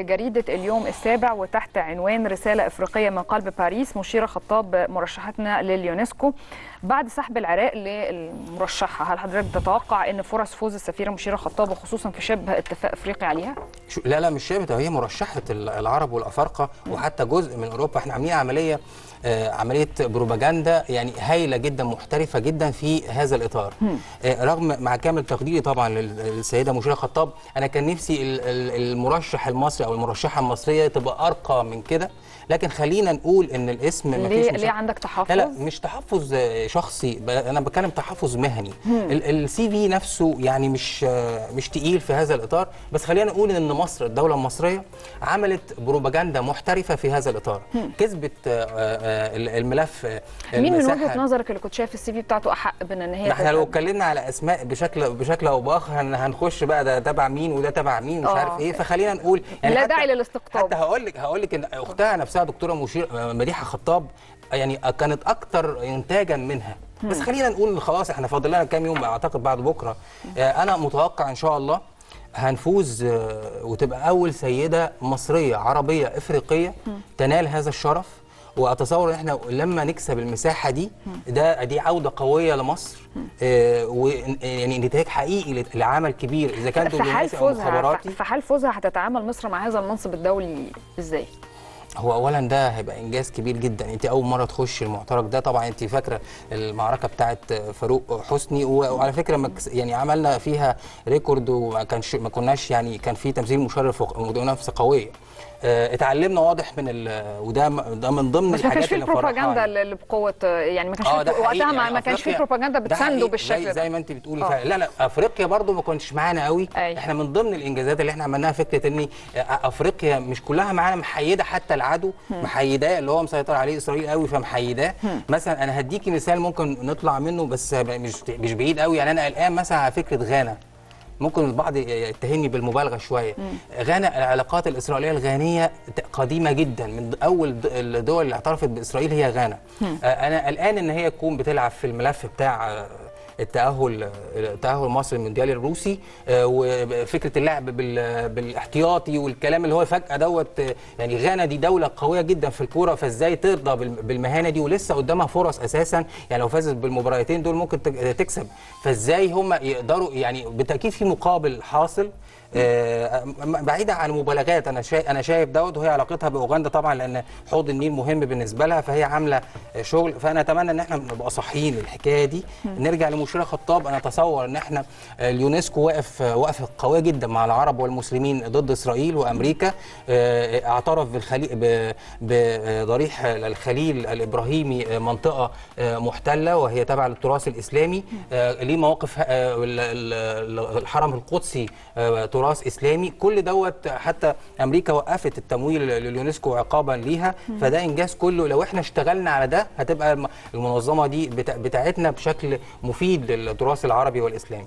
جريدة اليوم السابع وتحت عنوان رسالة إفريقية من قلب باريس مشيرة خطاب مرشحتنا لليونسكو بعد سحب العراق للمرشحة هل حضرتك تتوقع أن فرص فوز السفيرة مشيرة خطاب وخصوصا في شبه اتفاق إفريقي عليها؟ لا لا مش شبه هي مرشحة العرب والأفارقة وحتى جزء من أوروبا إحنا عاملين عملية آه عملية بروباجندا يعني هايلة جدا محترفة جدا في هذا الإطار. آه رغم مع كامل تقديري طبعا للسيدة مشيرة خطاب أنا كان نفسي المرشح المصري أو المرشحة المصرية تبقى أرقى من كده. لكن خلينا نقول إن الاسم ما ليه ليه عندك تحفظ؟ لا لا مش تحفظ شخصي أنا بتكلم تحفظ مهني. السي في نفسه يعني مش مش تقيل في هذا الإطار بس خلينا نقول إن مصر الدولة المصرية عملت بروباجندا محترفة في هذا الإطار. كسبت الملف مين من وجهة نظرك اللي كنت شايف السي في بتاعته أحق بان إن هي إحنا لو اتكلمنا على أسماء بشكل بشكل أو بآخر هنخش بقى ده تبع مين وده تبع مين ومش عارف إيه. فخلينا نقول يعني لا داعي للاستقطاب. حتى هقول لك هقول لك إن أختها نفسها دكتورة مشير مديحة خطاب يعني كانت أكتر انتاجا منها. بس خلينا نقول خلاص إحنا فاضل لنا كام يوم أعتقد بعد بكرة. أنا متوقع إن شاء الله هنفوز وتبقى أول سيدة مصرية عربية إفريقية تنال هذا الشرف. وأتصور إن إحنا لما نكسب المساحة دي ده دي عودة قوية لمصر آه ويعني نتاج حقيقي لعمل كبير. إذا كان في حال فوزها في حال فوزها هتتعامل مصر مع هذا المنصب الدولي إزاي؟ هو اولا ده هيبقى إنجاز كبير جدا. أنت أول مرة تخش المعترك ده طبعا أنت فاكرة المعركة بتاعت فاروق حسني. وعلى فكرة يعني عملنا فيها ريكورد وما كانش ما كناش يعني كان في تمثيل مشرف ومنافسه قوية. اتعلمنا واضح من وده ده من ضمن بس الحاجات اللي ما كانش في بروباجندا اللي بقوه يعني ما كانش آه في وقتها ما, ما كانش في بروباجندا بتسانده بالشكل زي, زي ما أنت بتقولي فعلا. لا لا أفريقيا برضو ما كانش معانا قوي. أي. إحنا من ضمن الإنجازات اللي إحنا عملناها فكرة ان أفريقيا مش كلها معانا محيده حتى العدو محيداه اللي هو مسيطر عليه إسرائيل قوي فمحيداه. مثلا أنا هديكي مثال ممكن نطلع منه بس مش مش بعيد قوي. يعني أنا قلقان مثلا على فكرة غانا. ممكن البعض يتهمني بالمبالغة شوية. غانا العلاقات الإسرائيلية الغانية قديمة جدا. من أول الدول اللي اعترفت بإسرائيل هي غانا. أنا قلقان إن هي تكون بتلعب في الملف بتاع التأهل تأهل مصر للمونديال الروسي وفكرة اللعب بالاحتياطي والكلام اللي هو فجأة دوت يعني غانا دي دولة قوية جدا في الكورة فازاي ترضى بالمهانة دي؟ ولسه قدامها فرص أساسا يعني لو فازت بالمباراتين دول ممكن تكسب. فازاي هم يقدروا يعني بالتأكيد في مقابل حاصل آه بعيدا عن المبالغات أنا شايف أنا شايف دوت وهي علاقتها بأوغندا طبعا لأن حوض النيل مهم بالنسبة لها فهي عاملة شغل. فأنا أتمنى إن إحنا نبقى صاحيين للحكاية دي. نرجع لمشيرة خطاب. أنا أتصور إن إحنا اليونسكو واقف وقفه قويه جدا مع العرب والمسلمين ضد إسرائيل وأمريكا. آه اعترف بالخليل بضريح الخليل الإبراهيمي منطقة محتلة وهي تابعه للتراث الإسلامي. آه ليه مواقف الحرم القدسي تراث إسلامي. كل دوت حتى أمريكا وقفت التمويل لليونسكو عقابا ليها فده إنجاز كله. لو إحنا اشتغلنا على ده هتبقى المنظمة دي بتاعتنا بشكل مفيد للتراث العربي والإسلامي.